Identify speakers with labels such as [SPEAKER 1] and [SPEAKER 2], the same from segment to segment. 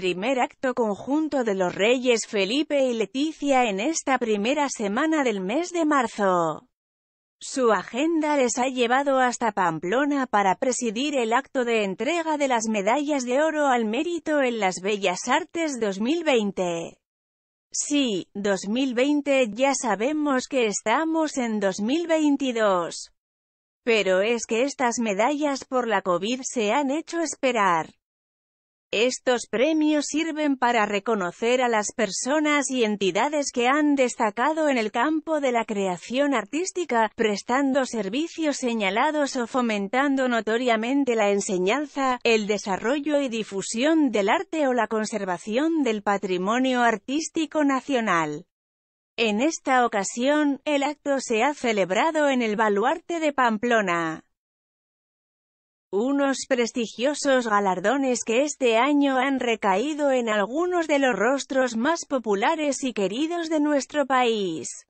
[SPEAKER 1] primer acto conjunto de los reyes Felipe y Leticia en esta primera semana del mes de marzo. Su agenda les ha llevado hasta Pamplona para presidir el acto de entrega de las medallas de oro al mérito en las Bellas Artes 2020. Sí, 2020 ya sabemos que estamos en 2022. Pero es que estas medallas por la COVID se han hecho esperar. Estos premios sirven para reconocer a las personas y entidades que han destacado en el campo de la creación artística, prestando servicios señalados o fomentando notoriamente la enseñanza, el desarrollo y difusión del arte o la conservación del patrimonio artístico nacional. En esta ocasión, el acto se ha celebrado en el Baluarte de Pamplona. Unos prestigiosos galardones que este año han recaído en algunos de los rostros más populares y queridos de nuestro país.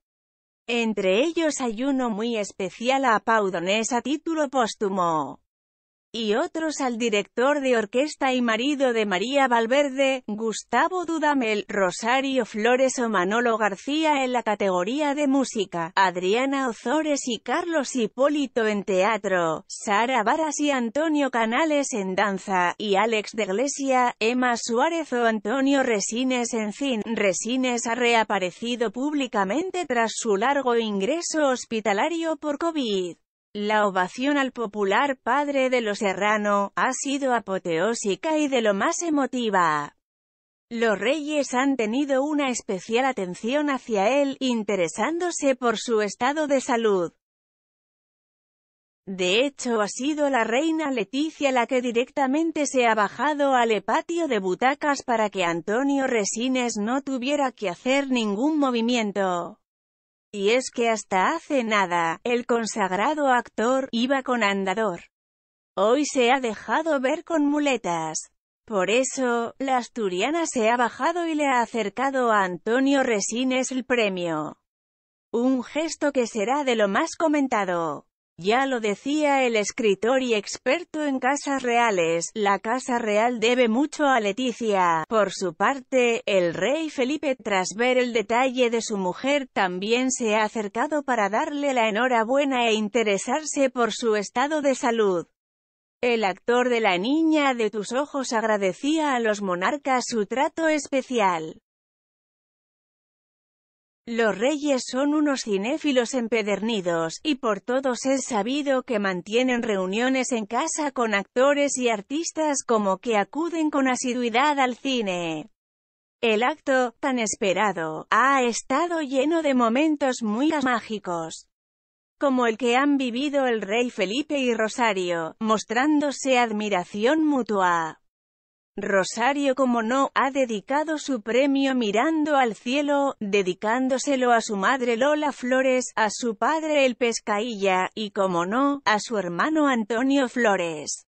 [SPEAKER 1] Entre ellos hay uno muy especial a Pau Donés a título póstumo y otros al director de orquesta y marido de María Valverde, Gustavo Dudamel, Rosario Flores o Manolo García en la categoría de música, Adriana Ozores y Carlos Hipólito en teatro, Sara Varas y Antonio Canales en danza, y Alex de Iglesia, Emma Suárez o Antonio Resines en cine. Resines ha reaparecido públicamente tras su largo ingreso hospitalario por COVID. La ovación al popular padre de los Serrano, ha sido apoteósica y de lo más emotiva. Los reyes han tenido una especial atención hacia él, interesándose por su estado de salud. De hecho ha sido la reina Leticia la que directamente se ha bajado al patio de butacas para que Antonio Resines no tuviera que hacer ningún movimiento. Y es que hasta hace nada, el consagrado actor, iba con andador. Hoy se ha dejado ver con muletas. Por eso, la asturiana se ha bajado y le ha acercado a Antonio Resines el premio. Un gesto que será de lo más comentado. Ya lo decía el escritor y experto en casas reales, la Casa Real debe mucho a Leticia. Por su parte, el rey Felipe, tras ver el detalle de su mujer, también se ha acercado para darle la enhorabuena e interesarse por su estado de salud. El actor de La Niña de tus Ojos agradecía a los monarcas su trato especial. Los reyes son unos cinéfilos empedernidos, y por todos es sabido que mantienen reuniones en casa con actores y artistas como que acuden con asiduidad al cine. El acto, tan esperado, ha estado lleno de momentos muy mágicos como el que han vivido el rey Felipe y Rosario, mostrándose admiración mutua. Rosario como no, ha dedicado su premio mirando al cielo, dedicándoselo a su madre Lola Flores, a su padre el Pescailla, y como no, a su hermano Antonio Flores.